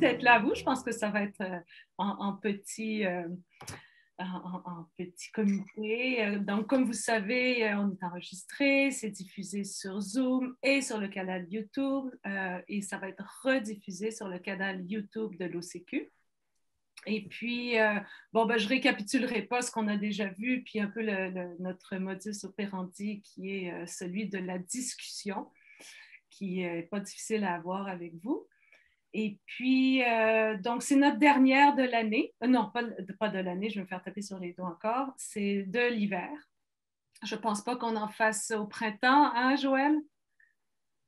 d'être là vous. Je pense que ça va être euh, en, petit, euh, en, petit comité. Euh, donc, comme vous savez, on est enregistré, c'est diffusé sur Zoom et sur le canal YouTube et ça va être rediffusé sur le canal YouTube de l'OCQ. Et puis, bon, ben, je récapitulerai pas ce qu'on a déjà vu, puis un peu notre modus operandi qui est celui de la discussion, qui n'est pas difficile à avoir avec vous. Et puis, euh, donc, c'est notre dernière de l'année. Euh, non, pas, pas de l'année, je vais me faire taper sur les doigts encore. C'est de l'hiver. Je ne pense pas qu'on en fasse au printemps, hein, Joël?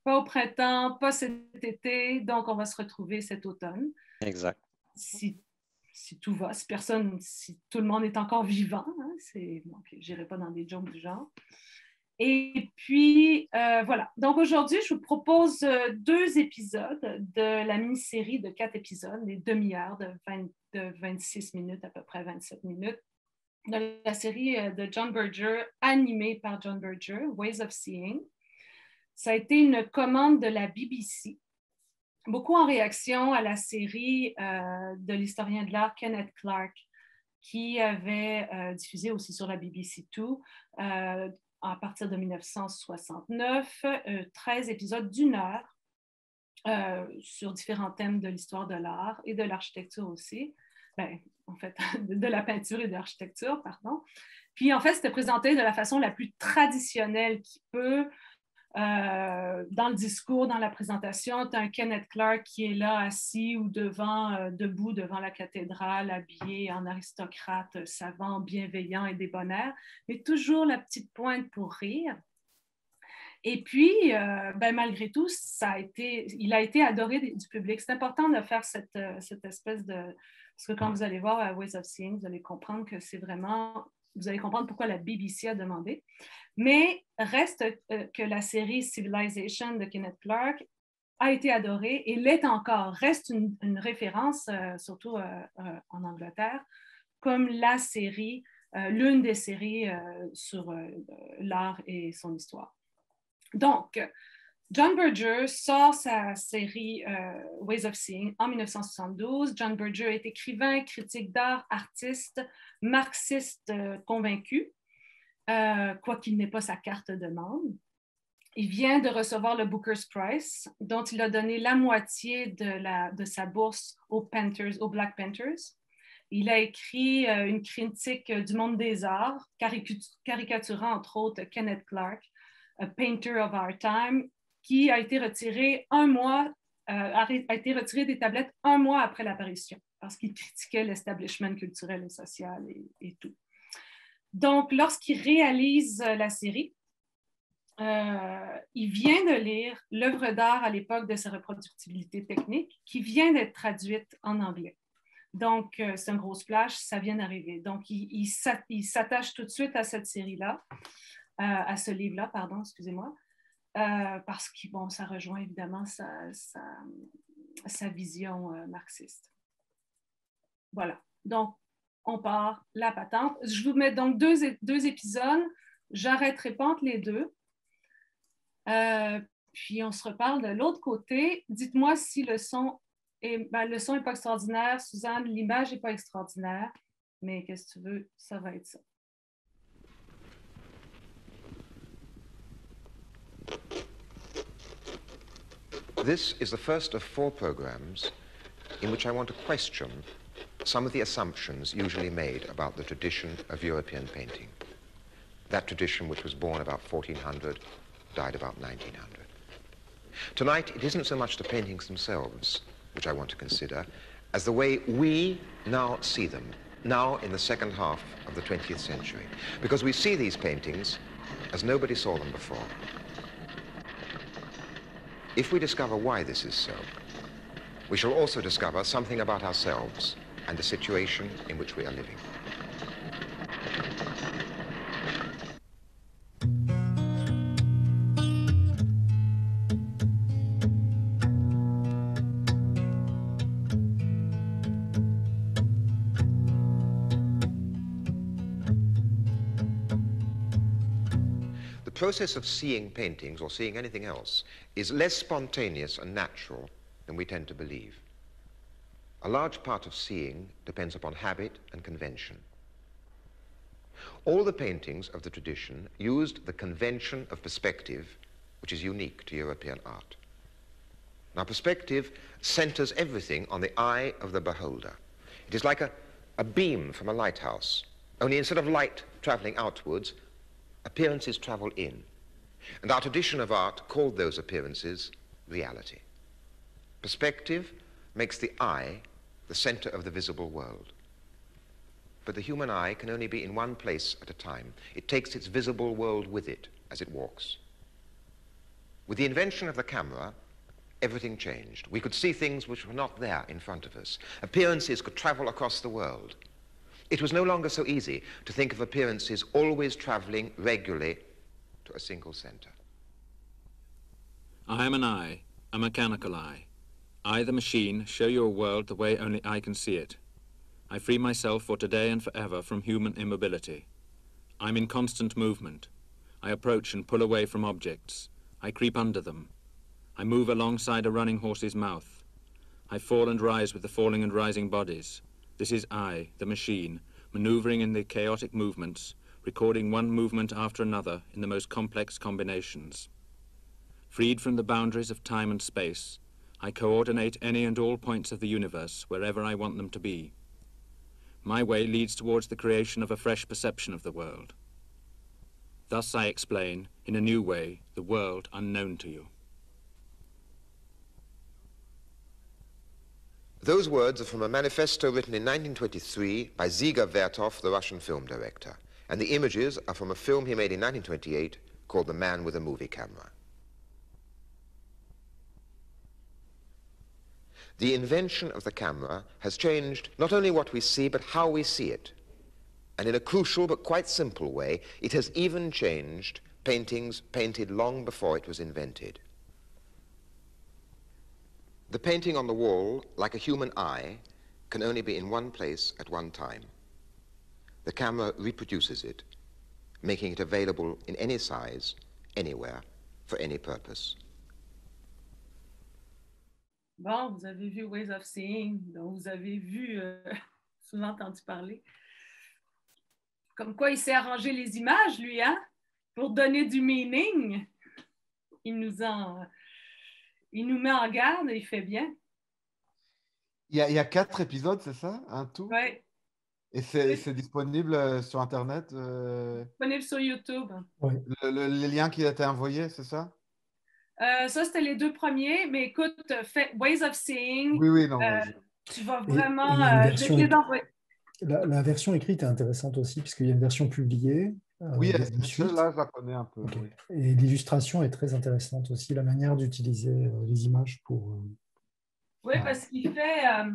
Pas au printemps, pas cet été. Donc, on va se retrouver cet automne. Exact. Si, si tout va, si personne, si tout le monde est encore vivant, hein, c'est, bon, je n'irai pas dans des jokes du genre. Et puis, euh, voilà. Donc aujourd'hui, je vous propose euh, deux épisodes de la mini-série de quatre épisodes, des demi-heures de, 26 minutes, à peu près 27 minutes, de la série euh, de John Berger, animée par John Berger, Ways of Seeing. Ça a été une commande de la BBC, beaucoup en réaction à la série de l'historien de l'art Kenneth Clark, qui avait diffusé aussi sur la BBC 2 à partir de 1969, 13 euh, épisodes d'une heure euh, sur différents thèmes de l'histoire de l'art et de l'architecture aussi. Ben, en fait, de la peinture et de l'architecture, pardon. Puis, en fait, c'était présenté de la façon la plus traditionnelle qui peut, euh, dans le discours, dans la présentation, tu as un Kenneth Clark qui est là assis ou devant, euh, debout devant la cathédrale, habillé en aristocrate, savant, bienveillant et débonnaire, mais toujours la petite pointe pour rire. Et puis, euh, ben, malgré tout, ça a été, il a été adoré du public. C'est important de faire cette, espèce de... Parce que quand vous allez voir Ways of Seeing, vous allez comprendre que c'est vraiment... Vous allez comprendre pourquoi la BBC a demandé. Mais reste euh, que la série Civilization de Kenneth Clark a été adorée et l'est encore, reste une, référence, euh, surtout euh, en Angleterre, comme la série, l'une des séries sur l'art et son histoire. Donc, John Berger sort sa série Ways of Seeing en 1972. John Berger est écrivain, critique d'art, artiste, marxiste convaincu. Euh, quoiqu'il n'ait pas sa carte de membre. Il vient de recevoir le Booker's Prize, dont il a donné la moitié de, sa bourse aux aux Black Panthers. Il a écrit euh, une critique du monde des arts, caricaturant entre autres Kenneth Clark, A Painter of Our Time, qui a été retiré un mois, euh, a, été retiré des tablettes un mois après l'apparition, parce qu'il critiquait l'establishment culturel et social et tout. Donc, lorsqu'il réalise euh, la série, euh, il vient de lire l'œuvre d'art à l'époque de sa reproductibilité technique qui vient d'être traduite en anglais. Donc, euh, c'est un gros splash, ça vient d'arriver. Donc, il, s'attache tout de suite à cette série-là, à ce livre-là, pardon, excusez-moi, parce que, bon, ça rejoint évidemment sa, sa vision marxiste. Voilà. Donc, on part la patente. Je vous mets donc deux, deux épisodes. J'arrêterai pas entre les deux. Euh, puis on se reparle de l'autre côté. Dites-moi si le son est, ben, le son n'est pas extraordinaire. Suzanne, l'image n'est pas extraordinaire. Mais qu'est-ce que tu veux, ça va être ça. This is the first of four programs in which I want to question some of the assumptions usually made about the tradition of European painting. That tradition which was born about 1400, died about 1900. Tonight, it isn't so much the paintings themselves which I want to consider as the way we now see them, now in the second half of the 20th century. Because we see these paintings as nobody saw them before. If we discover why this is so, we shall also discover something about ourselves and the situation in which we are living. The process of seeing paintings or seeing anything else is less spontaneous and natural than we tend to believe. A large part of seeing depends upon habit and convention. All the paintings of the tradition used the convention of perspective, which is unique to European art. Now, perspective centers everything on the eye of the beholder. It is like a, a beam from a lighthouse, only instead of light traveling outwards, appearances travel in. And our tradition of art called those appearances reality. Perspective makes the eye the center of the visible world. But the human eye can only be in one place at a time. It takes its visible world with it as it walks. With the invention of the camera, everything changed. We could see things which were not there in front of us. Appearances could travel across the world. It was no longer so easy to think of appearances always traveling regularly to a single center. I am an eye, a mechanical eye. I, the machine, show you a world the way only I can see it. I free myself for today and forever from human immobility. I'm in constant movement. I approach and pull away from objects. I creep under them. I move alongside a running horse's mouth. I fall and rise with the falling and rising bodies. This is I, the machine, maneuvering in the chaotic movements, recording one movement after another in the most complex combinations. Freed from the boundaries of time and space, I coordinate any and all points of the universe wherever I want them to be. My way leads towards the creation of a fresh perception of the world. Thus I explain, in a new way, the world unknown to you. Those words are from a manifesto written in 1923 by Ziga Vertov, the Russian film director. And the images are from a film he made in 1928 called The Man with a Movie Camera. The invention of the camera has changed not only what we see, but how we see it. And in a crucial but quite simple way, it has even changed paintings painted long before it was invented. The painting on the wall, like a human eye, can only be in one place at one time. The camera reproduces it, making it available in any size, anywhere, for any purpose. Bon, vous avez vu Ways of Seeing, donc vous avez vu, euh, souvent entendu parler. Comme quoi il sait arranger les images, lui, hein? Pour donner du meaning. Il nous en. Il nous met en garde et il fait bien. Il y a, il y a quatre épisodes, c'est ça Un tout? Oui. Et c'est c'est disponible euh, sur Internet euh, Disponible sur YouTube. le- le- Les liens qui a été envoyés, c'est ça? Euh, ça, c'était les deux premiers, mais écoute, Ways of Seeing. Oui, oui, non. Euh, je- Tu vas vraiment. et euh, version. La, la version écrite est intéressante aussi, puisqu'il y a une version publiée. Oui, celle-là, je la connais un peu. Oui. Et l'illustration est très intéressante aussi, la manière d'utiliser euh, les images pour. euh, Oui, parce qu'il fait. euh,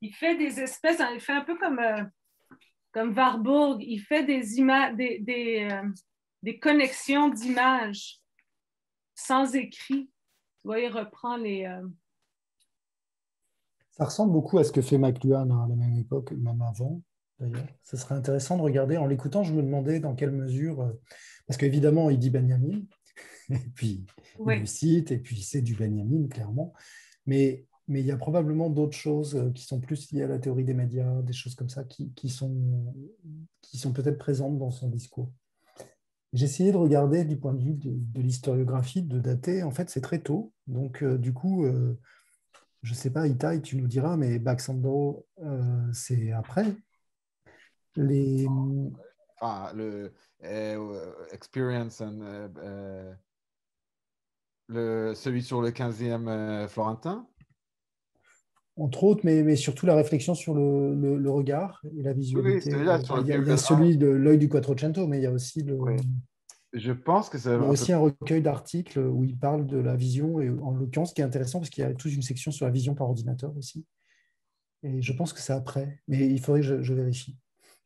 il fait des espèces. Il fait un peu comme, euh, comme Warburg. Il fait des, images, des, des, euh, des connexions d'images sans écrit. Vois, il reprend les. euh, Ça ressemble beaucoup à ce que fait McLuhan à la même époque, même avant d'ailleurs. Ce serait intéressant de regarder. En l'écoutant, je me demandais dans quelle mesure, euh, parce qu'évidemment, il dit Benjamin, et puis il le cite, et puis c'est du Benjamin, clairement. Mais, mais il y a probablement d'autres choses euh, qui sont plus liées à la théorie des médias, des choses comme ça, qui, qui sont, qui sont peut-être présentes dans son discours. J'ai essayé de regarder du point de vue de, l'historiographie, de dater. En fait, c'est très tôt. Donc, euh, du coup, euh, je ne sais pas, Itai, tu nous diras, mais Baxandro, euh, c'est après. Les, Enfin, le Experience le, celui sur le 15e euh, Florentin. Entre autres, mais, mais surtout la réflexion sur le, le- le regard et la visualité. celui-là, sur il y a, il y a celui de l'œil du Quattrocento, mais il y a aussi, le, Oui. Je pense que c'est il y a aussi peu- un recueil d'articles où il parle de la vision, et en l'occurrence, ce qui est intéressant, parce qu'il y a toute une section sur la vision par ordinateur aussi. Et je pense que c'est après, mais il faudrait que je, je vérifie.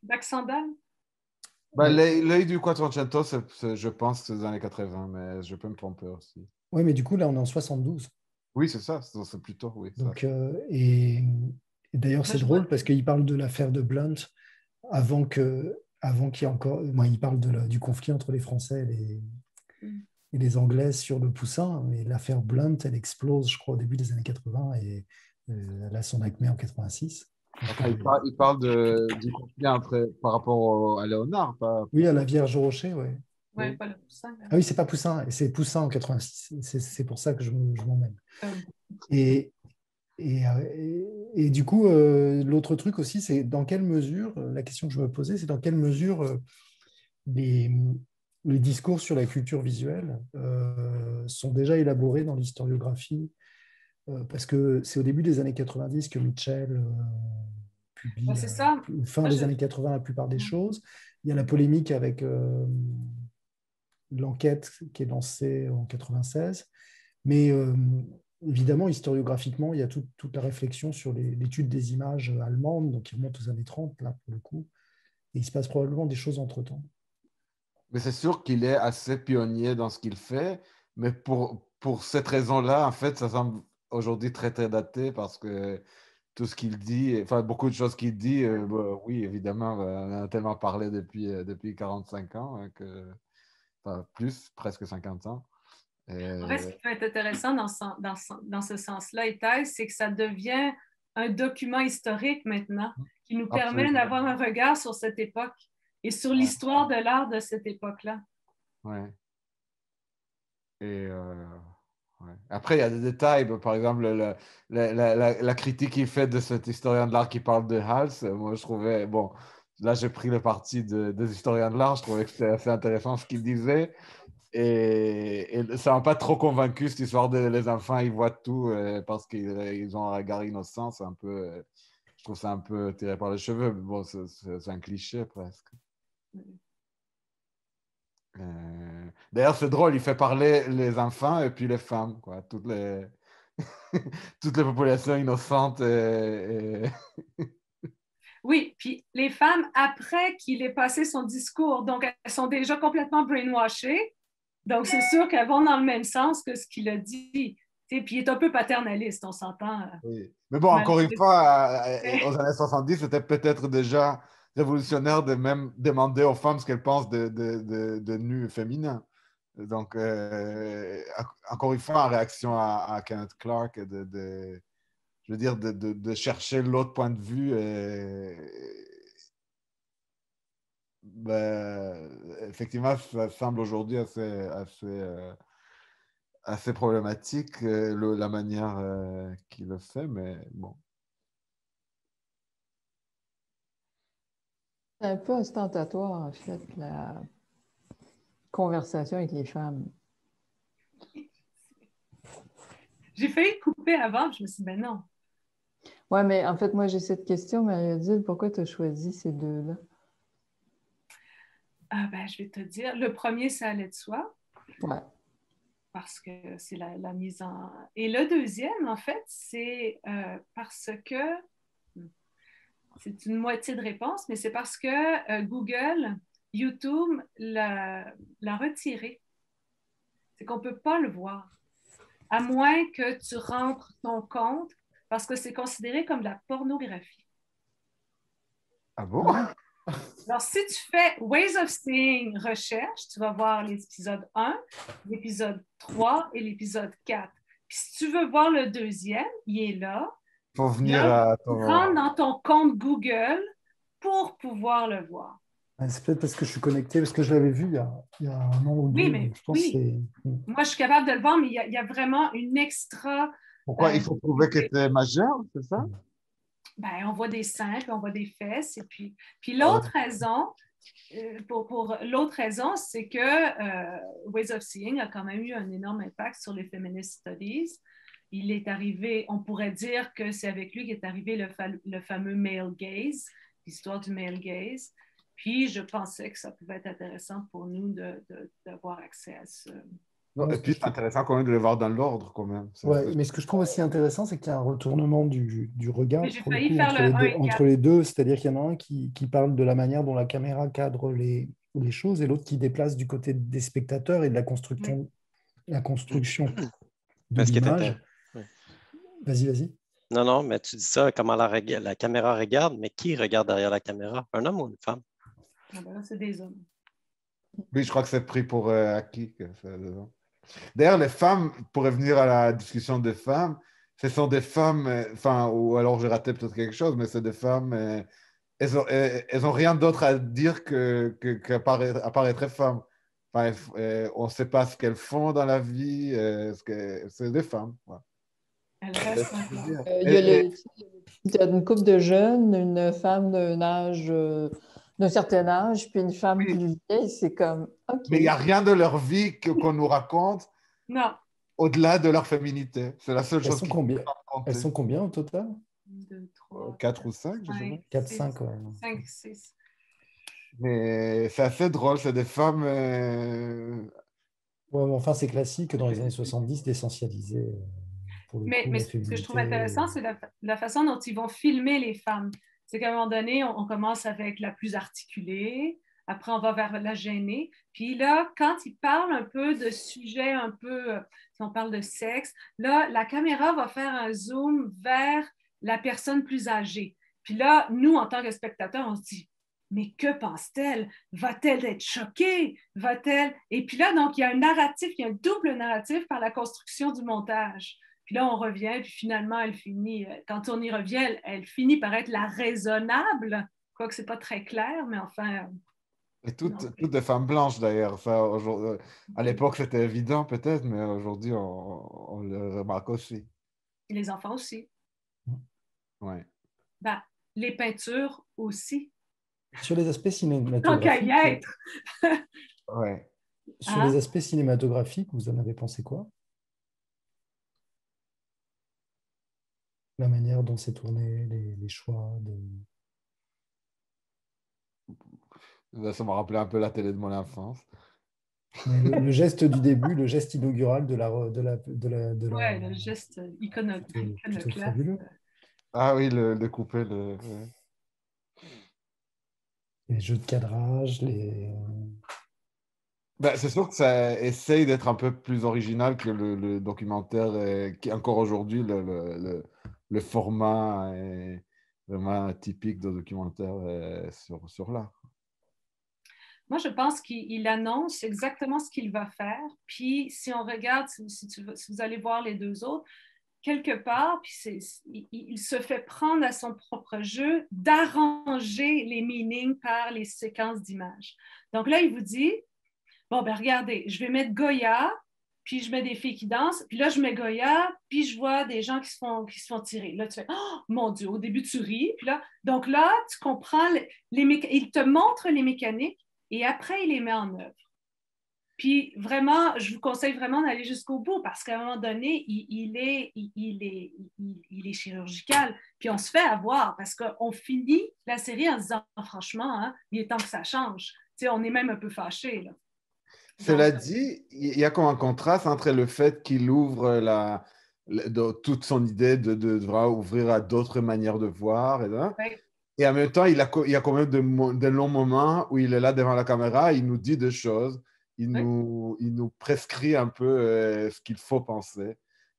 Baxandal? Bah, l'œil du Quattrocento, c'est- c'est- je pense que c'est dans les années 80, mais je peux me tromper aussi. Oui, mais du coup, là, on est en 72. Oui, c'est ça, c'est c'est plus tôt, oui. ça. Donc, euh, et, et d'ailleurs, c'est drôle parce qu'il parle de l'affaire de Blunt avant que, avant qu'il y ait encore. Moi, il parle de la- du conflit entre les Français et les, Mm. et les Anglais sur le poussin. Mais l'affaire Blunt, elle explose, je crois, au début des années 80 et euh, elle a son acmé en 86. il, parle, il parle de, du conflit entre, par rapport au- à Léonard. Pas... Oui, à la Vierge au Rocher, oui. Ouais, Oui. pas le poussin. Ah oui, c'est pas Poussin, c'est Poussin en 86. C'est- pour ça que je, je m'emmène. Euh, Et, et, euh, et- et du coup, euh, l'autre truc aussi, c'est dans quelle mesure, la question que je me posais, c'est dans quelle mesure les, les discours sur la culture visuelle euh, sont déjà élaborés dans l'historiographie, parce que c'est au début des années 90 que Mitchell publie, c'est ça. fin Moi, des je- années 80, la plupart des Mm. choses. Il y a la polémique avec l'enquête qui est lancée en 96. Mais euh, évidemment, historiographiquement, il y a tout- toute la réflexion sur l'étude des images allemandes, donc qui remonte aux années 30, là, pour le coup. Et il se passe probablement des choses entre-temps. Mais c'est sûr qu'il est assez pionnier dans ce qu'il fait. Mais pour, pour cette raison-là, en fait, ça semble aujourd'hui très, très daté parce que tout ce qu'il dit, enfin, beaucoup de choses qu'il dit, euh, bah, oui, évidemment, on en a tellement parlé depuis, euh, depuis 45 ans, hein, que, enfin, plus, presque 50 ans. En fait, ce qui peut être intéressant dans, ce- dans ce- dans ce sens-là, c'est que ça devient un document historique maintenant qui nous permet d'avoir un regard sur cette époque et sur l'histoire de l'art de cette époque-là. Ouais. Et euh, ouais. Après, il y a des détails. Par exemple, le- la, la- la- la critique qu'il fait de cet historien de l'art qui parle de Hals, moi, je trouvais, bon, là, j'ai pris le parti de- des historiens de l'art. Je trouvais que c'était assez intéressant ce qu'il disait. Et, et ça m'a pas trop convaincu, cette histoire de les enfants, ils voient tout euh, parce qu'ils ils ont un regard innocent. C'est un peu, euh, je trouve ça un peu tiré par les cheveux. Bon, c'est- un cliché presque. Euh, D'ailleurs, c'est drôle, il fait parler les enfants et puis les femmes, quoi. Toutes les, toutes les populations innocentes. Et- Oui, puis les femmes, après qu'il ait passé son discours, donc elles sont déjà complètement brainwashées. Donc, c'est sûr qu'elles vont dans le même sens que ce qu'il a dit. Puis il est un peu paternaliste, on s'entend. Oui. Mais bon, encore une fois, euh, aux années 70, c'était peut-être déjà révolutionnaire de même demander aux femmes ce qu'elles pensent de, de, de, de nu féminin. Donc, euh, en- encore une fois, en réaction à, à Kenneth Clark, de- je veux dire, de, de, de chercher l'autre point de vue. Et, ben, effectivement, ça semble aujourd'hui assez, assez, euh, assez problématique, euh, le- la manière euh, qu'il le fait, mais bon. C'est un peu ostentatoire, en fait, la conversation avec les femmes. J'ai failli couper avant, je me suis dit, ben non. Oui, mais en fait, moi, j'ai cette question, Marie-Odile, pourquoi tu as choisi ces deux-là? Ah ben, je vais te dire, le premier, ça allait de soi. Ouais. parce que c'est la, la mise en... Et le deuxième, en fait, c'est euh, parce que... C'est une moitié de réponse, mais c'est parce que euh, Google, YouTube l'a l'a retiré. C'est qu'on ne peut pas le voir. À moins que tu rentres ton compte, parce que c'est considéré comme de la pornographie. Ah bon? Alors, si tu fais Ways of Seeing recherche, tu vas voir l'épisode 1, l'épisode 3 et l'épisode 4. Puis si tu veux voir le deuxième, il est là. Faut venir Là, à ton... Rentre dans ton compte Google pour pouvoir le voir. Ouais, C'est peut-être parce que je suis connecté, parce que je l'avais vu il y a, il y a un an ou deux. Oui, mais- je pense oui. que. Moi, je suis capable de le voir, mais il y a, il y a vraiment une extra. Pourquoi Euh, il faut prouver que tu es majeur, c'est ça? Ben, on voit des seins, puis on voit des fesses. Et puis, puis l'autre raison, euh, pour, pour l'autre raison, c'est que euh, Ways of Seeing a quand même eu un énorme impact sur les feminist studies. Il est arrivé, on pourrait dire que c'est avec lui qu'est arrivé le, fa- le fameux male gaze, l'histoire du male gaze. Puis je pensais que ça pouvait être intéressant pour nous d'avoir accès à ce. Non, et puis, c'est- intéressant quand même de les voir dans l'ordre, quand même. Ça- Ouais, mais ce que je trouve aussi intéressant, c'est qu'il y a un retournement du, du regard pour le coup, entre, le les deux, et entre quatre. les deux, c'est-à-dire qu'il y en a un qui, qui parle de la manière dont la caméra cadre les, les choses et l'autre qui déplace du côté des spectateurs et de la construction, la construction de l'image. intéressant- oui. Vas-y, vas-y. Non, non, mais tu dis ça, comment la, caméra regarde, mais qui regarde derrière la caméra? Un homme ou une femme? Ah ben là, c'est des hommes. Oui, je crois que c'est pris pour euh, acquis que c'est. D'ailleurs, les femmes, pour revenir à la discussion des femmes, ce sont des femmes, euh, enfin, ou alors j'ai raté peut-être quelque chose, mais c'est des femmes, euh, elles n'ont elles ont rien d'autre à dire que, être femmes. Enfin, euh, on ne sait pas ce qu'elles font dans la vie, euh, ce que- c'est des femmes. Euh, il, y a Et- les- il y a une couple de jeunes, une femme d'un âge, euh, d'un certain âge, puis une femme Oui. plus vieille. C'est comme. Mais il n'y a rien de leur vie que- qu'on nous raconte Non. au-delà de leur féminité. C'est la seule Elles chose sont combien. Elles sont combien au total? 2, 3, 4 ou 5, je sais pas. 4, 5, ouais. 5, 6. Mais c'est assez drôle, c'est des femmes. euh, Ouais, mais enfin, c'est classique dans les années 70 d'essentialiser. euh, pour le Mais, coup, mais la ce que je trouve féminité. intéressant, c'est la, la façon dont ils vont filmer les femmes. C'est qu'à un moment donné, on, commence avec la plus articulée, après on va vers la gênée. Puis là, quand ils parlent un peu de sujets un peu, euh, si on parle de sexe, là, la caméra va faire un zoom vers la personne plus âgée. Puis là, nous, en tant que spectateurs, on se dit, mais que pense-t-elle? Va-t-elle être choquée? Va-t-elle? Et puis là, donc, il y a un narratif, il y a un double narratif par la construction du montage. Puis là, on revient, puis finalement, elle finit, euh, quand on y revient, elle, elle finit par être la raisonnable, quoique c'est pas très clair, mais enfin, Et toutes, Non. toutes des femmes blanches d'ailleurs. Ça, aujourd'hui- à l'époque, c'était évident peut-être, mais aujourd'hui, on, on le remarque aussi. les enfants aussi. Ouais. Ben, les peintures aussi. Sur les aspects Tant qu'à y cinématographiques, être. Ouais. sur Hein? les aspects cinématographiques, vous en avez pensé quoi? La manière dont c'est tourné, les, les choix de... Ça m'a rappelé un peu la télé de mon enfance. Mais le, le geste du début, le geste inaugural de la... De la, de la, de la- Ouais, le geste iconoclaste. Ah oui, le, le couper, le. ouais. Les jeux de cadrage, les... Ben, c'est sûr que ça essaye d'être un peu plus original que le, le documentaire, euh, qui encore aujourd'hui, le, le, le- format est vraiment typique de documentaire euh, sur, sur l'art. Moi, je pense qu'il il annonce exactement ce qu'il va faire. Puis, si on regarde, si, vous allez voir les deux autres, quelque part, puis c'est- il, il se fait prendre à son propre jeu d'arranger les meanings par les séquences d'images. Donc là, il vous dit, bon, ben regardez, je vais mettre Goya, puis je mets des filles qui dansent, puis là, je mets Goya, puis je vois des gens qui se font, qui se font tirer. Là, tu fais, oh mon Dieu, au début, tu ris, puis là, donc là, tu comprends, les, il te montre les mécaniques, et après, il les met en œuvre. Puis vraiment, je vous conseille vraiment d'aller jusqu'au bout parce qu'à un moment donné, il, il est, il, est, il, est chirurgical. Puis on se fait avoir parce qu'on finit la série en se disant franchement, hein, il est temps que ça change. Tu sais, on est même un peu fâchés. Cela dit, il y a comme un contraste entre le fait qu'il ouvre la, toute son idée de, de, ouvrir à d'autres manières de voir. Et, là. Ouais. et en même temps, il, a, il y a quand même de, longs moments où il est là devant la caméra, il nous dit des choses, il, nous, il nous prescrit un peu euh, ce qu'il faut penser.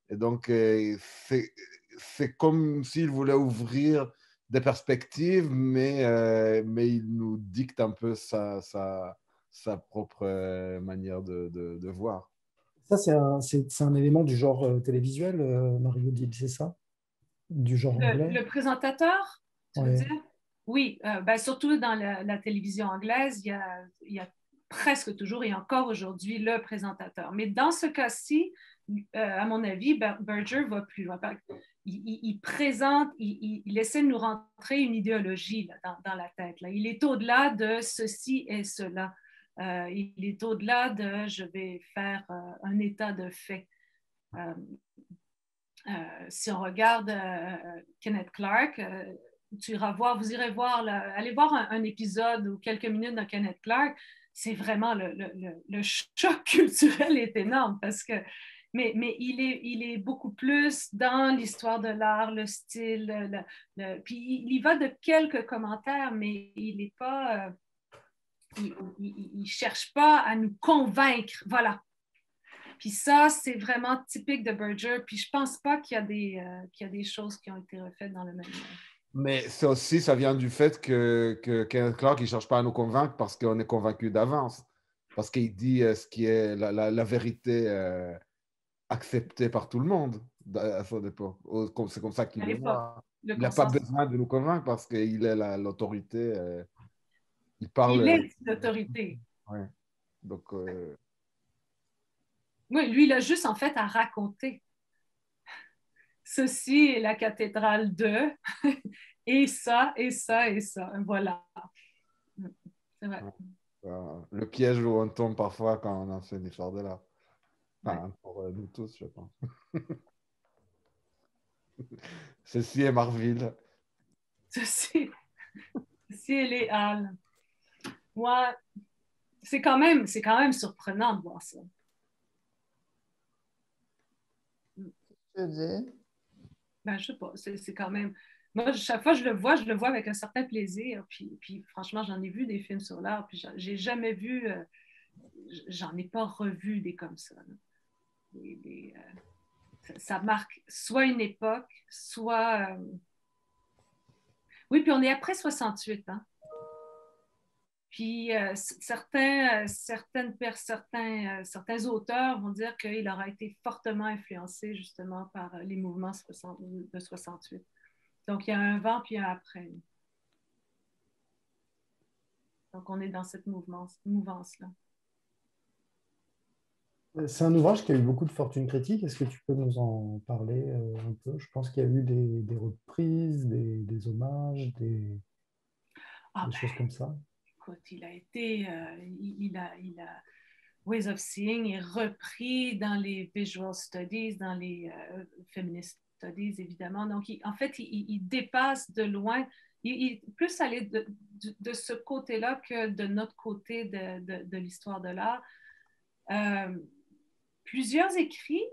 Et donc, euh, c'est c'est comme s'il voulait ouvrir des perspectives, mais, euh, mais il nous dicte un peu sa, sa, sa propre euh, manière de, de, de voir. Ça, c'est un, c'est- c'est un élément du genre euh, télévisuel, euh, Mario dit, c'est ça? Du genre le, anglais? le présentateur, tu veux Ouais. dire? Oui, euh, ben, surtout dans la, la télévision anglaise, il y, a, il y a presque toujours et encore aujourd'hui le présentateur. Mais dans ce cas-ci, euh, à mon avis, Ber- Berger va plus loin. Il, il- il présente, il, il- il essaie de nous rentrer une idéologie là, dans, dans la tête. Là. Il est au-delà de ceci et cela. Euh, il est au-delà de je vais faire euh, un état de fait. Euh, si on regarde Kenneth Clark, tu iras voir, vous irez voir, allez voir un, épisode ou quelques minutes de Kenneth Clark, c'est vraiment le, choc culturel est énorme parce que, mais, il, est, il est beaucoup plus dans l'histoire de l'art, le style, le- le- puis il, y va de quelques commentaires, mais il n'est pas, il ne cherche pas à nous convaincre, voilà. Puis ça, c'est vraiment typique de Berger. Puis je pense pas qu'il y, euh, qu'il y a des choses qui ont été refaites dans le même. Mais c'est aussi, ça vient du fait que, que Kenneth Clark, il ne cherche pas à nous convaincre parce qu'on est convaincu d'avance. parce qu'il dit euh, ce qui est la, la- la vérité euh, acceptée par tout le monde à son époque. C'est comme ça qu'il le voit. Il n'a pas besoin de nous convaincre parce qu'il est la- l'autorité. euh, il parle. Il est l'autorité. ouais. Donc, euh, Oui, lui, il a juste en fait à raconter. Ceci est la cathédrale de, et ça, et ça, et ça. Voilà. C'est vrai. euh, le piège où on tombe parfois quand on enseigne l'histoire de l'art. Enfin, pour euh, nous tous, je pense. Ceci est Marville. Ceci, ceci est les Halles. Moi, c'est quand même, c'est quand même surprenant de voir ça. Je veux dire? Ben, je sais pas, c'est c'est quand même. Moi, chaque fois que je le vois, je le vois avec un certain plaisir. Puis, puis franchement, j'en ai vu des films sur l'art, puis j'ai jamais vu, euh, j'en ai pas revu des comme ça. là. Des- des, euh, ça, ça marque soit une époque, soit. euh, Oui, puis on est après 68, hein. Puis euh, certains, euh, certaines certains, euh, certains auteurs vont dire qu'il aura été fortement influencé justement par les mouvements 60 de 68. Donc il y a un avant puis un après. Donc on est dans cette mouvance- mouvance-là. C'est un ouvrage qui a eu beaucoup de fortune critique. Est-ce que tu peux nous en parler un peu? Je pense qu'il y a eu des, des reprises, des, des hommages, des, Ah, des ben, choses comme ça. Il a été, euh, il, a, il a, Ways of Seeing est repris dans les Visual Studies, dans les euh, Feminist Studies, évidemment. Donc, en fait, il, dépasse de loin, il, est plus allé de, de- ce côté-là que de notre côté de, l'histoire de l'art. Euh, plusieurs écrits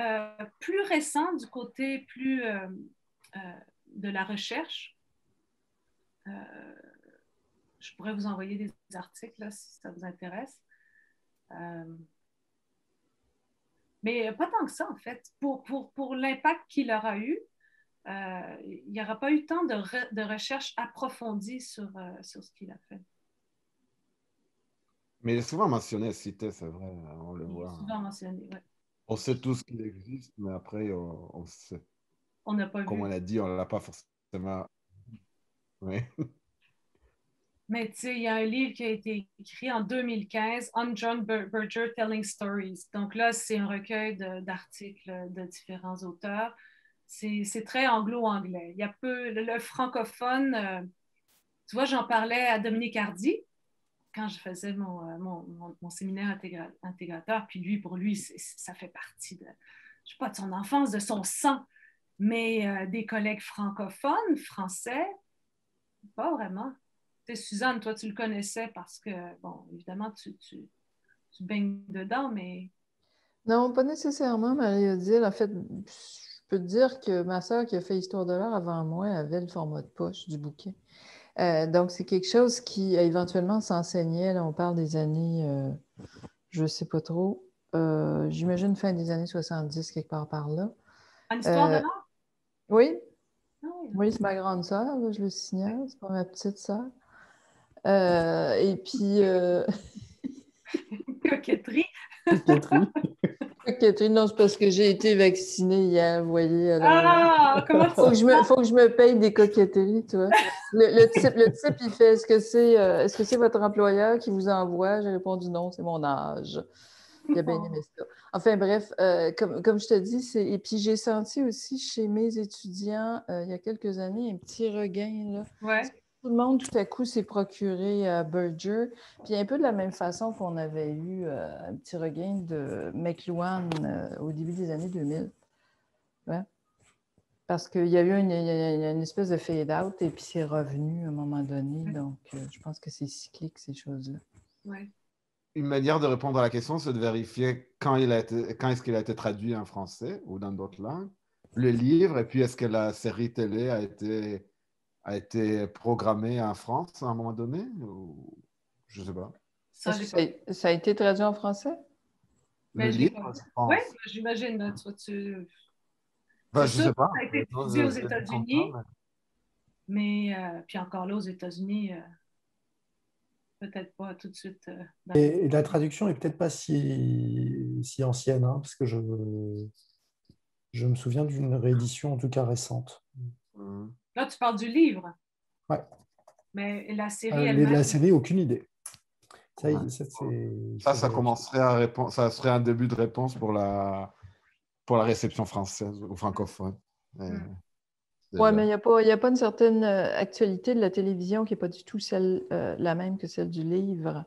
euh, plus récents du côté plus de la recherche. Je pourrais vous envoyer des articles là, si ça vous intéresse. Euh, mais pas tant que ça, en fait. Pour, pour, pour l'impact qu'il aura eu, euh, il n'y aura pas eu tant de, re- de recherche approfondie sur, euh, sur ce qu'il a fait. Mais il est souvent mentionné, cité, c'est vrai, on le Il est voit. souvent mentionné. ouais. On sait tous qu'il existe, mais après, on, on sait. On n'a pas Comme vu. on l'a dit, on ne l'a pas forcément. Oui. Mais tu sais, il y a un livre qui a été écrit en 2015, On John Ber- Berger Telling Stories. Donc là, c'est un recueil d'articles de, différents auteurs. C'est très anglo-anglais. Il y a peu, le, francophone, euh, tu vois, j'en parlais à Dominique Hardy quand je faisais mon, euh, mon, mon- séminaire intégra- intégrateur. Puis lui, pour lui, ça fait partie de, je sais pas, de son enfance, de son sang. Mais euh, des collègues francophones, français, pas vraiment. Suzanne, toi, tu le connaissais parce que, bon, évidemment, tu, tu, tu baignes dedans, mais Non, pas nécessairement, Marie-Odile. En fait, je peux te dire que ma sœur qui a fait Histoire de l'art avant moi avait le format de poche du bouquet. Euh, donc, c'est quelque chose qui éventuellement s'enseignait. Là, on parle des années, euh, je ne sais pas trop, euh, j'imagine fin des années 70, quelque part par là. en histoire de l'art, Oui, ah oui. oui, c'est ma grande sœur, je le signale, c'est pas ma petite sœur. Euh, et puis, euh, coquetterie. Catherine. Catherine, non, c'est parce que j'ai été vaccinée hier, vous voyez. alors- Ah, comment Faut que, je me, faut que je me paye des coquetteries, toi. Le, le type, le type, il fait est-ce que c'est euh, est-ce que c'est votre employeur qui vous envoie? J'ai répondu non, c'est mon âge. Il a bien aimé ça. Enfin, bref, euh, comme, comme je te dis, c'est. Et puis j'ai senti aussi chez mes étudiants, euh, il y a quelques années, un petit regain. Là. Ouais. Tout le monde, tout à coup, s'est procuré euh, Berger. Puis un peu de la même façon qu'on avait eu euh, un petit regain de McLuhan euh, au début des années 2000. Ouais. Parce qu'il y a eu une, il y a- il y a une espèce de fade-out et puis c'est revenu à un moment donné. Donc, euh, je pense que c'est cyclique, ces choses-là. Ouais. Une manière de répondre à la question, c'est de vérifier quand, il a été, quand est-ce qu'il a été traduit en français ou dans d'autres langues, le livre, et puis est-ce que la série télé a été, a été programmée en France à un moment donné ou... Je ne sais pas. Ça, que a, ça a été traduit en français? Mais le livre, pas. je pense. Oui, j'imagine. là, Tu, je sais pas. ça a été je- aux États-Unis. Mais, euh, puis encore là, aux États-Unis, euh, peut-être pas tout de suite. euh, dans- Et, et la traduction est peut-être pas si, si ancienne, hein, parce que je, je me souviens d'une réédition, en tout cas récente. Mhm. Là, tu parles du livre. Ouais. Mais la série Euh, mais elle-même. la série, aucune idée. Ça, Ouais. ça, Ça, ça commencerait à répondre, ça serait un début de réponse pour la, pour la réception française ou francophone. Euh, Mm. déjà. Oui, mais il n'y a, pas- y a pas une certaine euh, actualité de la télévision qui n'est pas du tout celle, euh, la même que celle du livre.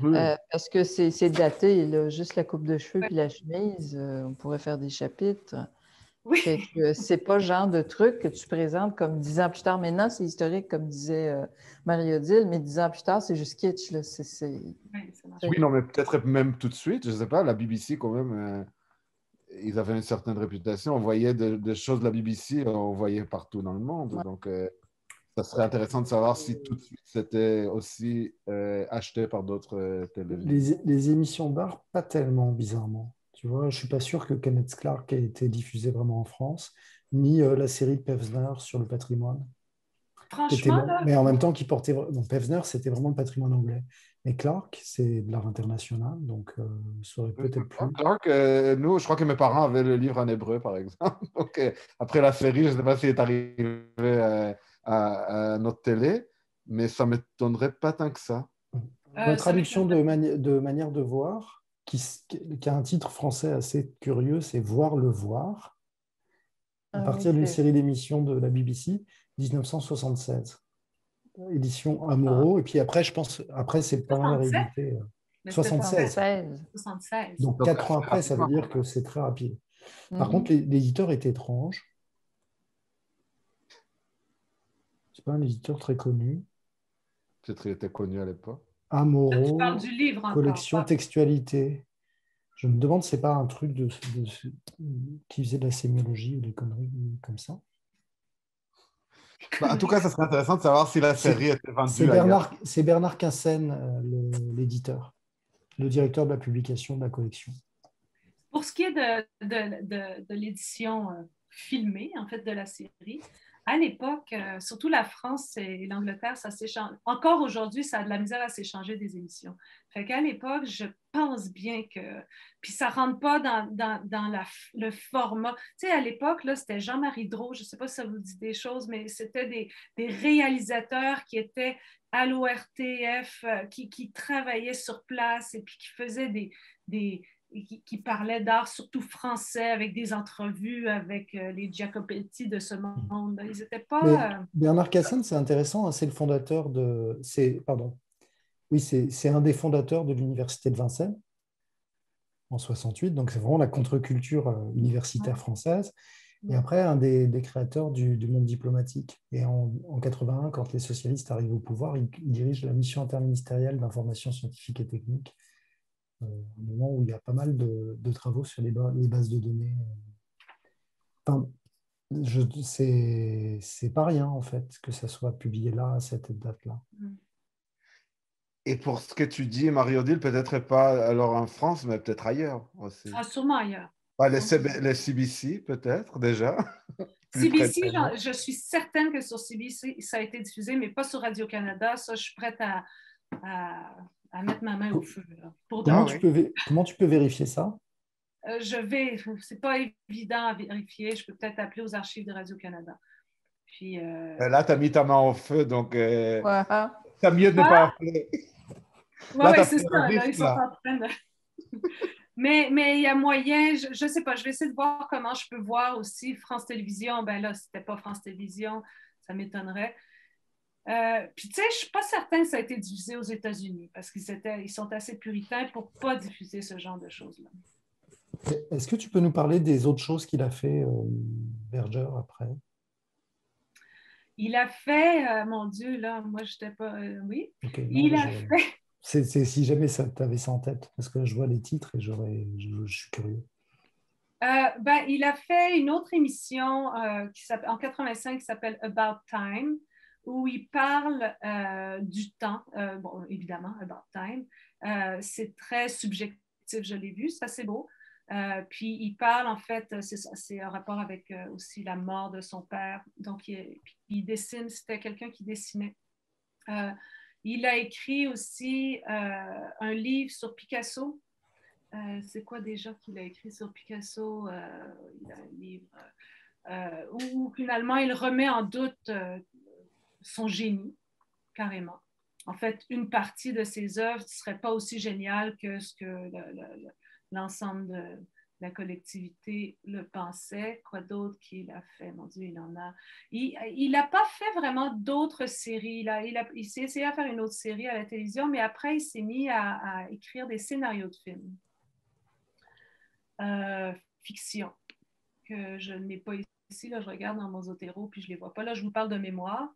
Oui. Euh, parce que c'est c'est daté, là, juste la coupe de cheveux puis la chemise, euh, on pourrait faire des chapitres. Oui. Fait que c'est pas le genre de truc que tu présentes comme dix ans plus tard. Maintenant, c'est historique, comme disait euh, Marie-Odile, mais dix ans plus tard, c'est juste kitsch. Là. C'est- c'est- Oui, non, mais peut-être même tout de suite, je ne sais pas, la BBC quand même, euh, ils avaient une certaine réputation. On voyait de- des choses de la BBC, on voyait partout dans le monde. Ouais. Donc, euh, ça serait intéressant de savoir si tout de suite c'était aussi euh, acheté par d'autres euh, télévisions. Les, les émissions d'art, pas tellement, bizarrement. Tu vois, je suis pas sûr que Kenneth Clark ait été diffusé vraiment en France, ni euh, la série de Pevsner sur le patrimoine. Franchement, là, mais en même temps, qui portait. Donc, Pevsner, c'était vraiment le patrimoine anglais. Mais Clark, c'est de l'art international, donc euh, ça aurait peut-être plus. Clark, euh, nous, je crois que mes parents avaient le livre en hébreu, par exemple. Donc, euh, après la série, je ne sais pas s'il est arrivé euh, à, à notre télé, mais ça ne m'étonnerait pas tant que ça. Euh, Une ça traduction de, mani- de manière de voir, qui, a un titre français assez curieux, c'est Voir le voir, à Ah partir d'une série d'émissions de la BBC, 1976. Édition Amoro, et puis après, je pense, après, c'est pas mal 67? réédité. euh. Mais c'était 76. 76. 76. Donc, quatre ans après, ça veut dire que c'est très rapide. Par Mhm. contre, l'é- l'éditeur est étrange. C'est pas un éditeur très connu. Peut-être qu'il était connu à l'époque. Là, tu Amoro, parles du livre encore. collection pas- textualité. Je me demande si c'est pas un truc de, de- qui faisait de la sémiologie ou des conneries comme ça? Bah, en tout cas, ça serait intéressant de savoir si la série était vendue C'est. Bernard, c'est Bernard euh, l'éditeur, le directeur de la publication de la collection. Pour ce qui est de, de, de, de l'édition euh, filmée, en fait, de la série, à l'époque, euh, surtout la France et l'Angleterre, ça s'échange. Encore aujourd'hui, ça a de la misère à s'échanger des émissions. Fait qu'à l'époque, je pense bien que. Puis ça rentre pas dans, dans, dans la, le format. Tu sais, à l'époque, là, c'était Jean-Marie Drault, je sais pas si ça vous dit des choses, mais c'était des, des réalisateurs qui étaient à l'ORTF, euh, qui, qui travaillaient sur place et puis qui faisaient des. des qui, qui parlaient d'art surtout français avec des entrevues avec euh, les Giacopetti de ce monde. Ils n'étaient pas. Mais euh, Bernard Quincen, c'est intéressant, hein, c'est le fondateur de. C'est, pardon. Oui, c'est un des fondateurs de l'Université de Vincennes en 68, donc c'est vraiment la contre-culture euh, universitaire française. Et après, un des, des créateurs du, du monde diplomatique. Et en, en 81, quand les socialistes arrivent au pouvoir, il, dirige la mission interministérielle d'information scientifique et technique, un moment où il y a pas mal de, de travaux sur les, ba- les bases de données. Enfin, c'est, c'est pas rien, en fait, que ça soit publié là, à cette date-là. Et pour ce que tu dis, Marie-Odile, peut-être pas alors en France, mais peut-être ailleurs aussi. ah, sûrement ailleurs. Bah, les, CB les CBC, peut-être déjà. CBC, je suis certaine que sur CBC, ça a été diffusé, mais pas sur Radio-Canada. Ça, je suis prête à, à, à mettre ma main au feu. là. Pour de Comment, tu peux, vé- comment tu peux vérifier ça? Euh, je vais, c'est pas évident à vérifier. Je peux peut-être appeler aux archives de Radio-Canada. Puis, euh, Euh, Là, tu as mis ta main au feu, donc euh, Ouais, c'est mieux de ne Quoi? pas appeler. Ouais, t'as c'est ça. un là, ils sont en train de. mais mais il y a moyen, je, je sais pas, je vais essayer de voir comment je peux voir aussi France Télévisions. Ben là, c'était pas France Télévisions, ça m'étonnerait. Euh, puis tu sais, je suis pas certaine que ça a été diffusé aux États-Unis parce qu'ils ils sont assez puritains pour pas diffuser ce genre de choses-là. Est-ce que tu peux nous parler des autres choses qu'il a fait, euh, Berger, après? Il a fait, euh, mon Dieu, là, moi pas. euh, oui. Ok, non, Il mais a je- fait. C'est, si jamais ça t'avait ça en tête, parce que je vois les titres et j'aurais, je, je suis curieux. Euh, ben, il a fait une autre émission euh, qui en 85 qui s'appelle About Time, où il parle euh, du temps. Euh, bon, évidemment, About Time. Euh, c'est très subjectif, je l'ai vu, c'est assez beau. Puis il parle, en fait, c'est un rapport avec aussi la mort de son père. Donc, il, dessine, c'était quelqu'un qui dessinait. Il a écrit aussi un livre sur Picasso. C'est quoi déjà qu'il a écrit sur Picasso? Il a un livre où, finalement il remet en doute son génie, carrément. En fait, une partie de ses œuvres ne serait pas aussi géniale que ce que le- le- le- l'ensemble de la collectivité le pensait. Quoi d'autre qu'il a fait? Mon Dieu, il en a. Il n'a pas fait vraiment d'autres séries. Il, a- s'est essayé à faire une autre série à la télévision, mais après, il s'est mis à, à écrire des scénarios de films. Euh, fiction, que je n'ai pas ici. Là, je regarde dans mon Zotero, puis je ne les vois pas. Là, je vous parle de mémoire.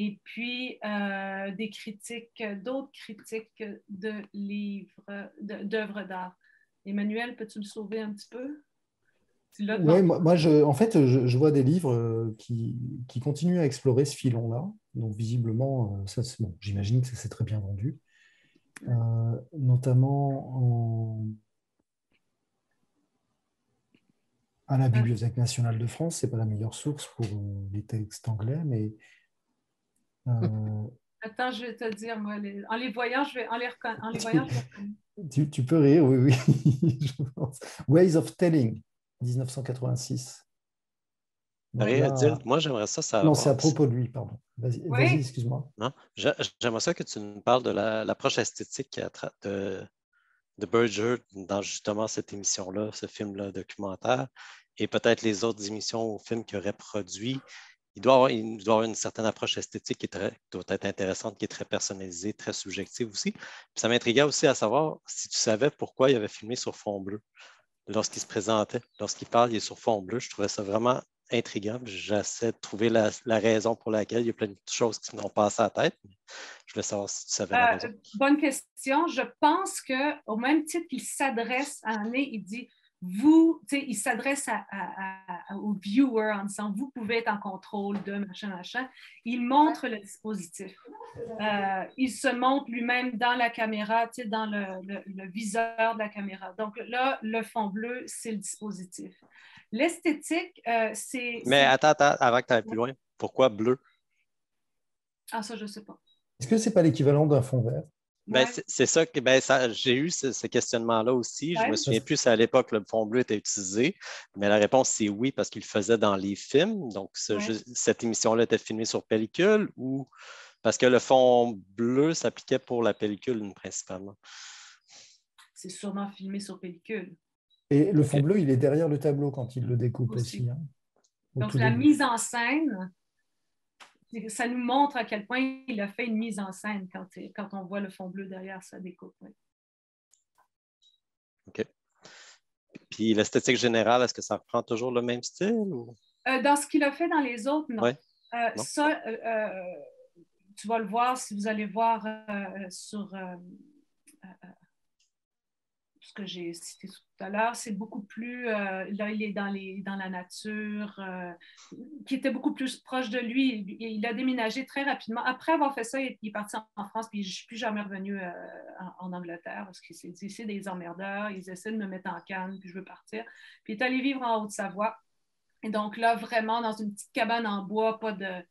Et puis, euh, des critiques, d'autres critiques de livres, d'œuvres d'art. Emmanuel, peux-tu me sauver un petit peu? Ouais, moi, moi, je, en fait, je, je vois des livres euh, qui, qui continuent à explorer ce filon-là. Donc, visiblement, euh, ça, c'est- bon, j'imagine que ça s'est très bien vendu. Euh, notamment en- à la Bibliothèque nationale de France. Ce n'est pas la meilleure source pour les textes anglais, mais Attends, je vais te dire, moi, les- en les voyant, je vais, en les, reconna- en les voyant, je vais reconnaître. tu, tu peux rire, oui, oui. je pense. Ways of Telling, 1986. Marie Voilà. Adil, moi, j'aimerais ça savoir. Non, c'est à propos de lui, pardon. Vas-y, Oui. vas-y, excuse-moi. Non, J'a- j'aimerais ça que tu nous parles de la- l'approche esthétique tra- de, de Berger dans justement cette émission-là, ce film-là documentaire, et peut-être les autres émissions ou films qu'il aurait produits. Il doit, avoir, il doit avoir une certaine approche esthétique qui, est très- qui doit être intéressante, qui est très personnalisée, très subjective aussi. Puis ça m'intriguait aussi à savoir si tu savais pourquoi il avait filmé sur fond bleu lorsqu'il se présentait, lorsqu'il parle, il est sur fond bleu. Je trouvais ça vraiment intriguant. J'essaie de trouver la, la raison pour laquelle il y a plein de choses qui m'ont passé à la tête. Je voulais savoir si tu savais la Euh, raison. bonne question. Je pense que au même titre qu'il s'adresse à un nez, il dit vous, il s'adresse à, à- à- aux viewers en disant vous pouvez être en contrôle de machin, machin. Il montre le dispositif. Euh, il se montre lui-même dans la caméra, tu sais, dans le, le- le viseur de la caméra. Donc là, le fond bleu, c'est le dispositif. L'esthétique, euh, c'est. Mais attends, attends, avant que tu ailles plus loin, pourquoi bleu? Ah, ça, je ne sais pas. Est-ce que c'est pas l'équivalent d'un fond vert? Ben, Ouais. c'est- c'est ça que ben, ça, j'ai eu ce, ce questionnement-là aussi. Je Ouais. me souviens plus si à l'époque le fond bleu était utilisé, mais la réponse c'est oui parce qu'il le faisait dans les films. Donc, ce- Ouais. je- cette émission-là était filmée sur pellicule ou parce que le fond bleu s'appliquait pour la pellicule principalement. C'est sûrement filmé sur pellicule. Et le fond bleu, il est derrière le tableau quand il le découpe Aussi. aussi. hein, Donc, la début. mise en scène, ça nous montre à quel point il a fait une mise en scène quand, quand on voit le fond bleu derrière sa découpe. oui. Puis l'esthétique générale, est-ce que ça reprend toujours le même style? Ou... Euh, dans ce qu'il a fait dans les autres, non. Ouais. Euh, Non? Ça, euh, tu vas le voir si vous allez voir sur euh, euh, euh, ce que j'ai cité tout à l'heure. C'est beaucoup plus, euh, là, il est dans, les, dans la nature, euh, qui était beaucoup plus proche de lui. Il, a déménagé très rapidement. Après avoir fait ça, il, est parti en France, puis je ne suis plus jamais revenu euh, en, en Angleterre parce qu'il s'est dit c'est des emmerdeurs, ils essaient de me mettre en canne, puis je veux partir. Puis il est allé vivre en Haute-Savoie. Et donc là, vraiment, dans une petite cabane en bois, pas de,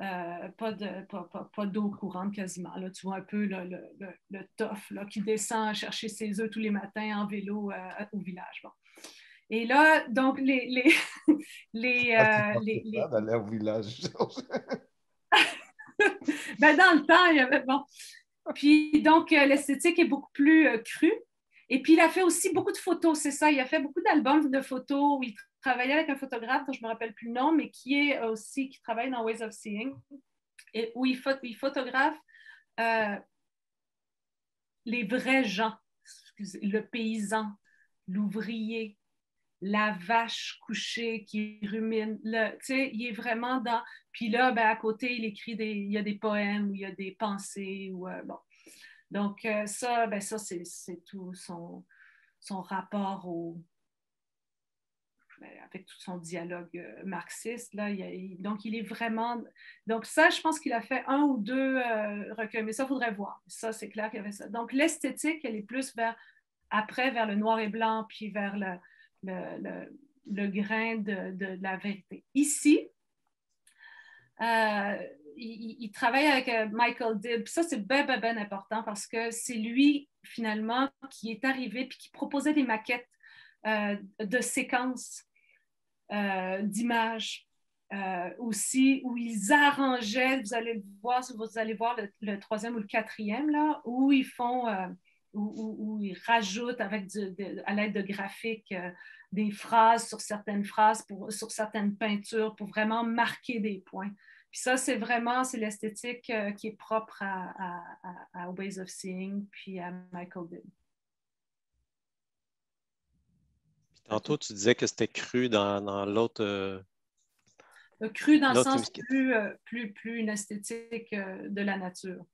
euh, pas de pas, pas- pas d'eau courante quasiment. Là, tu vois un peu là, le, le, le tough là, qui descend chercher ses œufs tous les matins en vélo euh, au village. Bon. Et là, donc, les... les, les, Ah, euh, les- les- pas d'aller au village. ben, dans le temps, il y avait bon. Puis donc, euh, l'esthétique est beaucoup plus crue. Et puis, il a fait aussi beaucoup de photos, c'est ça. Il a fait beaucoup d'albums de photos où il travaillait avec un photographe dont je ne me rappelle plus le nom, mais qui est aussi, qui travaille dans Ways of Seeing, et où il, pho- il photographe euh, les vrais gens, excusez, le paysan, l'ouvrier, la vache couchée qui rumine. Le, il est vraiment dans. Puis là, ben, à côté, il écrit des. Il y a des poèmes ou il y a des pensées. Ou, euh, bon. Donc, euh, ça, ben, ça c'est c'est tout son, son rapport au. Ben, avec tout son dialogue euh, marxiste. Là, donc, il est vraiment. Donc, ça, je pense qu'il a fait un ou deux euh, recueils, mais ça, il faudrait voir. Ça, c'est clair qu'il y avait ça. Donc, l'esthétique, elle est plus vers. Après, vers le noir et blanc, puis vers le, grain de, la vérité. Ici, euh, il, il travaille avec Michael Dibb. Ça, c'est bien, bien, bien important parce que c'est lui, finalement, qui est arrivé puis qui proposait des maquettes de séquences euh, d'images. euh, aussi, où ils arrangeaient, vous allez le voir, vous allez voir le, troisième ou le quatrième, là, où ils font, euh, où, ils rajoutent avec à l'aide de graphiques euh, des phrases sur certaines phrases, pour, sur certaines peintures, pour vraiment marquer des points. Puis ça, c'est vraiment, c'est l'esthétique qui est propre à, à- Ways of Seeing, puis à Michael Dibb. Puis tantôt, tu disais que c'était cru dans, dans l'autre. euh, cru dans le sens plus, euh, plus, plus une esthétique euh, de la nature.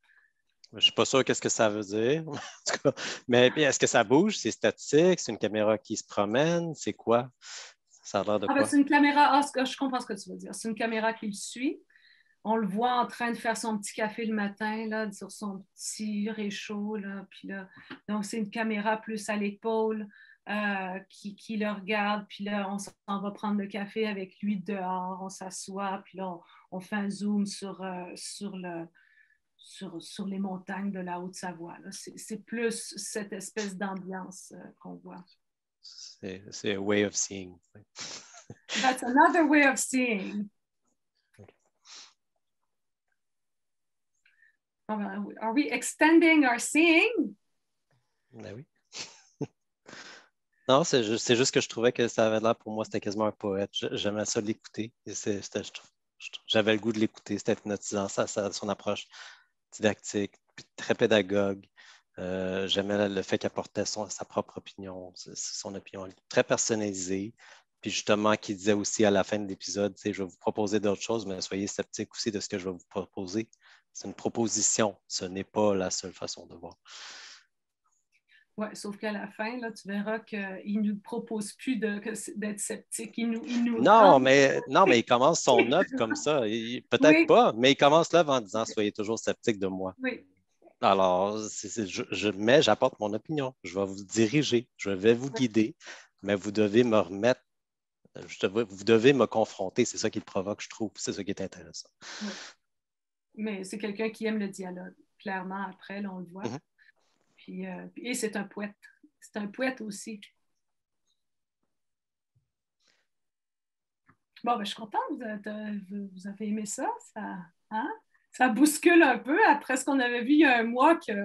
Je ne suis pas sûr qu'est-ce que ça veut dire. Mais est-ce que ça bouge? C'est statique? C'est une caméra qui se promène? C'est quoi? Ça a l'air de Ah, quoi? ben, c'est une caméra, ah, je comprends ce que tu veux dire. C'est une caméra qui le suit. On le voit en train de faire son petit café le matin, là, sur son petit réchaud. Là, puis là, donc, c'est une caméra plus à l'épaule euh, qui, qui le regarde. Puis là, on va prendre le café avec lui dehors. On s'assoit. Puis là, on, on fait un zoom sur, euh, sur, le, sur, sur les montagnes de la Haute-Savoie. C'est plus cette espèce d'ambiance euh, qu'on voit. C'est c'est a way of seeing. That's another way of seeing. Are we extending our seeing? Ben oui. Non, c'est juste, que je trouvais que ça avait l'air pour moi, c'était quasiment un poète. J'aimais ça l'écouter. J'avais le goût de l'écouter. C'était hypnotisant. Ça, ça- son approche didactique, très pédagogue. Euh, J'aimais le- fait qu'il apportait sa propre opinion, son opinion très personnalisée. Puis justement, qu'il disait aussi à la fin de l'épisode, je vais vous proposer d'autres choses, mais soyez sceptiques aussi de ce que je vais vous proposer. C'est une proposition, ce n'est pas la seule façon de voir. Ouais, sauf qu'à la fin, là, tu verras qu'il ne nous propose plus d'être sceptique. Il nous, il nous Non, mais, non, mais il commence son œuvre comme ça. Peut-être Oui. pas, mais il commence l'œuvre en disant Soyez toujours sceptique de moi. Oui, Alors, je, je- mais j'apporte mon opinion. Je vais vous diriger, je vais vous guider, mais vous devez me remettre, je devais- vous devez me confronter. C'est ça qui le provoque, je trouve. C'est ça qui est intéressant. mais c'est quelqu'un qui aime le dialogue. Clairement, après, là, on le voit. Mhm. Euh, et c'est un poète. C'est un poète aussi. Bon, ben, je suis contente. Vous avez, vous avez aimé ça. Ça, hein? ça bouscule un peu après ce qu'on avait vu il y a un mois qu'il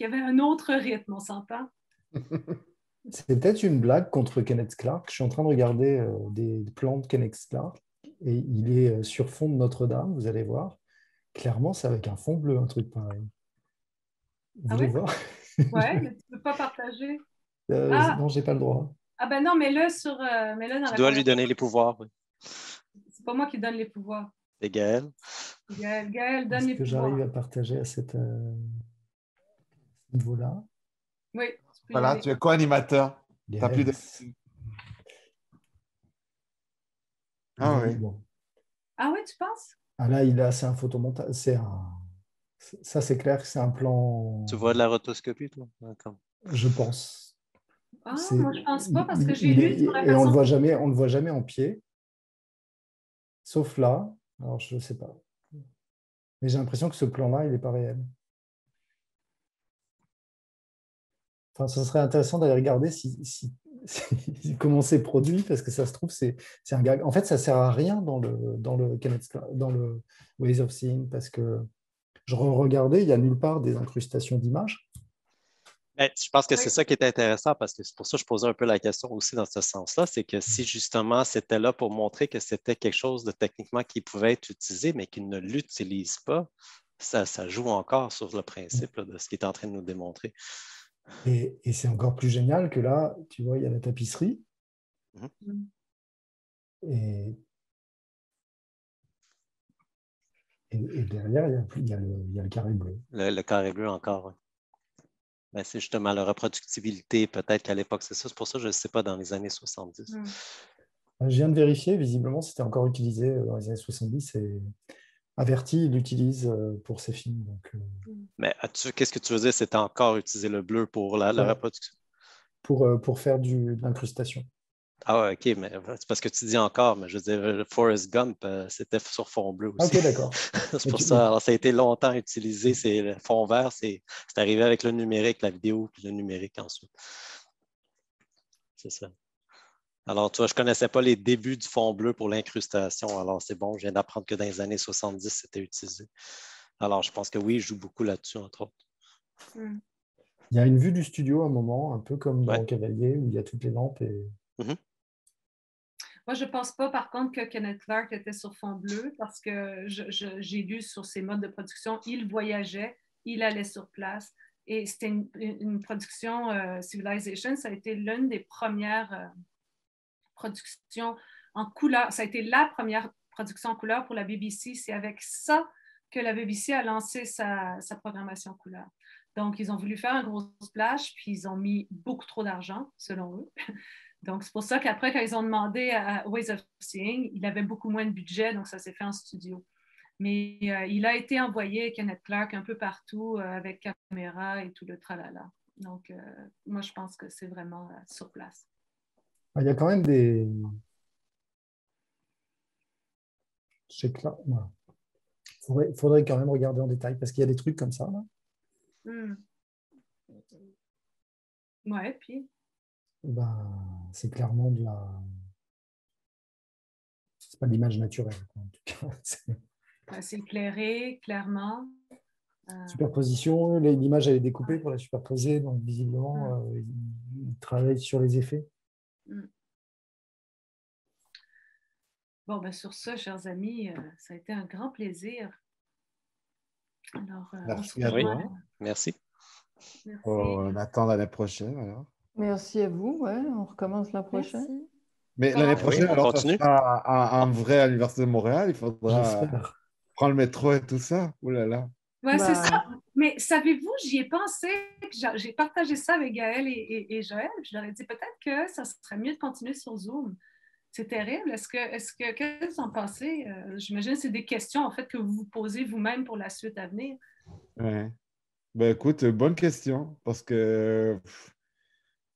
y avait un autre rythme, on s'entend? C'est peut-être une blague contre Kenneth Clark. Je suis en train de regarder euh, des plans de Kenneth Clark et il est euh, sur fond de Notre-Dame, vous allez voir. Clairement, c'est avec un fond bleu, un truc pareil. Vous Ah voulez ouais? voir Ouais, mais tu ne peux pas partager. Euh, Ah. Non, j'ai pas le droit. Ah ben non, mais là, sur, euh, mais là dans Tu la dois lui donner les pouvoirs. oui. C'est pas moi qui donne les pouvoirs. C'est Gaël? Gaël, Gaël donne Est-ce les que pouvoirs. j'arrive à partager à cet euh, niveau-là? Oui. tu Voilà, tu es co-animateur. T'as plus de-. Ah oui. Bon. Ah oui, tu penses? Ah là, il a, c'est un photomontage. C'est un. Ça, c'est clair que c'est un plan. Tu vois de la rotoscopie, toi? Je pense. Ah, moi, je pense pas parce que j'ai lu est- sur la Et on le voit jamais, on le voit jamais en pied. Sauf là. Alors, je ne sais pas. Mais j'ai l'impression que ce plan-là, il n'est pas réel. Enfin, ce serait intéressant d'aller regarder si, si- si- comment c'est produit, parce que ça se trouve, c'est c'est un gag. En fait, ça ne sert à rien dans le, dans le, dans le Ways of Seeing, parce que je regardais, il n'y a nulle part des incrustations d'images. Ben, je pense que c'est ça qui est intéressant parce que c'est pour ça que je posais un peu la question aussi dans ce sens-là. C'est que si justement c'était là pour montrer que c'était quelque chose de techniquement qui pouvait être utilisé, mais qui ne l'utilise pas, ça, ça joue encore sur le principe là, de ce qu'il est en train de nous démontrer. Et, et c'est encore plus génial que là, tu vois, il y a la tapisserie. Mhm. Et, et, et derrière, il y, a, il y a le, il y a le carré bleu. Le, le carré bleu encore. oui. Ben, c'est justement la reproductibilité, peut-être qu'à l'époque, c'est ça. C'est pour ça que je ne sais pas dans les années 70. Hmm. Je viens de vérifier, visiblement, c'était encore utilisé dans les années 70 et Averti l'utilise euh, pour ses films. Donc, euh, Mais qu'est-ce que tu veux dire? C'était encore utiliser le bleu pour la, reproduction? pour, euh, pour faire du, de l'incrustation. Ah ouais, ok, mais c'est parce que tu dis encore, mais je veux dire, Forrest Gump, euh, c'était sur fond bleu aussi. Ok, d'accord. c'est pour ça. Alors, ça a été longtemps utilisé. C'est le fond vert, c'est arrivé avec le numérique, la vidéo, puis le numérique ensuite. C'est ça. Alors, tu vois, je ne connaissais pas les débuts du fond bleu pour l'incrustation. Alors, c'est bon, je viens d'apprendre que dans les années 70, c'était utilisé. Alors, je pense que oui, je joue beaucoup là-dessus, entre autres. Hmm. Il y a une vue du studio à un moment, un peu comme dans Cavalier, où il y a toutes les lampes. Et... Mm-hmm. Moi, je ne pense pas, par contre, que Kenneth Clark était sur fond bleu parce que j'ai lu sur ses modes de production, il voyageait, il allait sur place. Et c'était une, production euh, Civilization, ça a été l'une des premières euh, productions en couleur. Ça a été la première production en couleur pour la BBC. C'est avec ça que la BBC a lancé sa, sa programmation couleur. Donc, ils ont voulu faire un gros splash, puis ils ont mis beaucoup trop d'argent, selon eux. Donc, c'est pour ça qu'après, quand ils ont demandé à Ways of Seeing, il avait beaucoup moins de budget, donc ça s'est fait en studio. Mais euh, il a été envoyé, Kenneth Clark, un peu partout euh, avec caméra et tout le tralala. Donc, euh, moi, je pense que c'est vraiment sur place. Il y a quand même des. Il faudrait, faudrait, quand même regarder en détail parce qu'il y a des trucs comme ça. Là. Hmm. Ouais, puis? Ben, c'est clairement de la. C'est pas de l'image naturelle, en tout cas. c'est éclairé, clairement. Euh, Superposition, l'image elle est découpée pour la superposer, donc visiblement, euh, il travaille sur les effets. Hmm. Bon, ben sur ce, chers amis, euh, ça a été un grand plaisir. Alors, Merci Merci. on attend l'année prochaine alors. Merci à vous. Ouais, on recommence la prochaine. Mais l'année prochaine, alors, ça sera un, vrai anniversaire de Montréal. Il faudra prendre le métro et tout ça. Ouh là là. Ouais, c'est bah. ça. Mais savez-vous, j'y ai pensé, j'ai partagé ça avec Gaël et, Joël. Je leur ai dit peut-être que ça serait mieux de continuer sur Zoom. C'est terrible. Est-ce que, est-ce que, qu'est-ce que vous en pensez? Euh, j'imagine que c'est des questions en fait que vous vous posez vous-même pour la suite à venir. Ouais. Ben écoute, bonne question parce que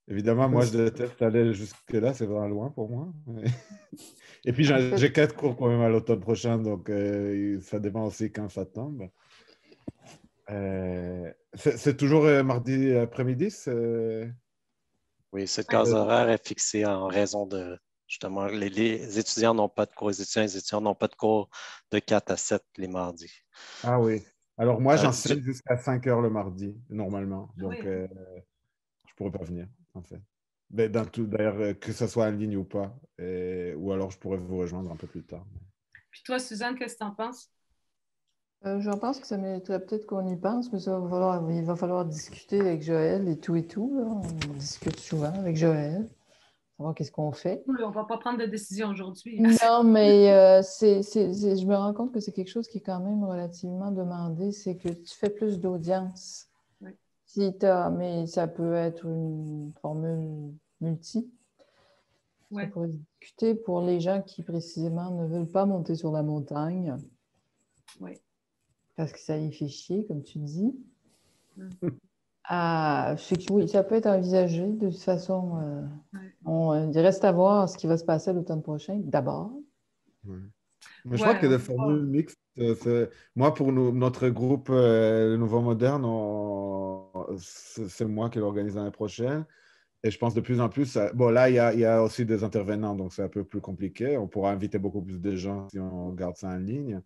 Évidemment, moi, je déteste aller jusque-là, c'est vraiment loin pour moi. Et puis, j'ai quatre cours quand même à l'automne prochain, donc euh, ça dépend aussi quand ça tombe. Euh, c'est toujours euh, mardi après-midi? Oui, cette case horaire est fixée en raison de, justement, les, étudiants n'ont pas de cours, les étudiants, les étudiants n'ont pas de cours de 4 à 7 les mardis. Ah oui. Alors, moi, j'enseigne jusqu'à 5 heures le mardi, normalement. Donc, je ne pourrais pas venir en fait. Ben, d'ailleurs, euh, que ce soit en ligne ou pas. ou alors, je pourrais vous rejoindre un peu plus tard. Puis toi, Suzanne, qu'est-ce que tu en penses? Euh, je pense que ça mériterait peut-être qu'on y pense, mais ça va falloir, il va falloir discuter avec Joël et tout et tout. On discute souvent avec Joël, savoir qu'est-ce qu'on fait. on ne va pas prendre de décision aujourd'hui. Non, mais euh, c'est, je me rends compte que c'est quelque chose qui est quand même relativement demandé, c'est que tu fais plus d'audience mais ça peut être une formule multi. Ouais. Ça pourrait discuter pour les gens qui précisément ne veulent pas monter sur la montagne. Parce que ça y fait chier, comme tu dis. Mm. Ah, oui, ça peut être envisagé de toute façon. Euh, on, il reste à voir ce qui va se passer l'automne prochain, d'abord. Mais je crois que des formules mixtes, euh, moi, pour notre groupe euh, le Nouveau Moderne, c'est moi qui l'organise l'année prochaine. Et je pense de plus en plus, bon là, il y, a, aussi des intervenants, donc c'est un peu plus compliqué. On pourra inviter beaucoup plus de gens si on garde ça en ligne.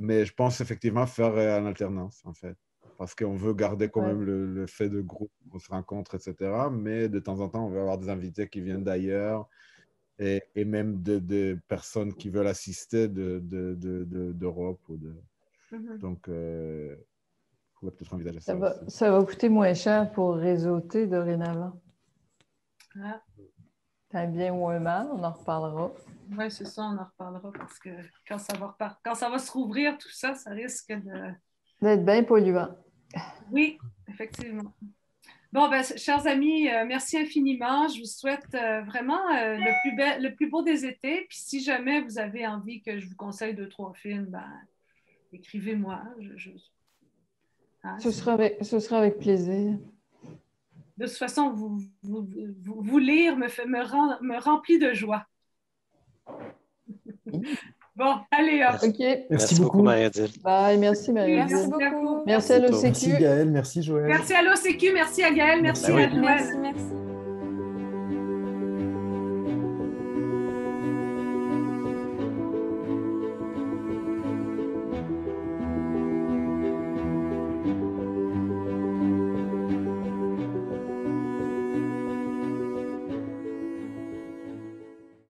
Mais je pense effectivement faire euh, en alternance, en fait. Parce qu'on veut garder quand même le, fait de groupe, on se rencontre, etc. Mais de temps en temps, on veut avoir des invités qui viennent d'ailleurs et, même de, personnes qui veulent assister d'Europe. De, de, de, mm-hmm. Donc, euh, peut-être envisager ça. Ça va, ça va, coûter moins cher pour réseauter dorénavant. Ah. Un bien ou un mal, on en reparlera. Oui, c'est ça, on en reparlera parce que quand ça va, quand ça va se rouvrir, tout ça, ça risque de. D'être bien polluant. Oui, effectivement. Bon, ben, chers amis, euh, merci infiniment. Je vous souhaite euh, vraiment euh, le, plus le plus beau des étés. Puis si jamais vous avez envie que je vous conseille deux, trois films, ben, écrivez-moi. Je, Hein, ce, sera avec, ce sera avec plaisir. de toute façon, vous, vous, vous- vous lire me, fait, me, rend- me remplit de joie. Bon, allez, hop. Merci. OK. Merci, beaucoup. Marie-Adèle. Bye. Merci, marie Merci Merci beaucoup. Merci à Merci, Merci l'OCQ. Gaël, merci Joël. Merci à l'OCQ, merci à Gaël, merci Ben oui. à Joël. Merci, merci.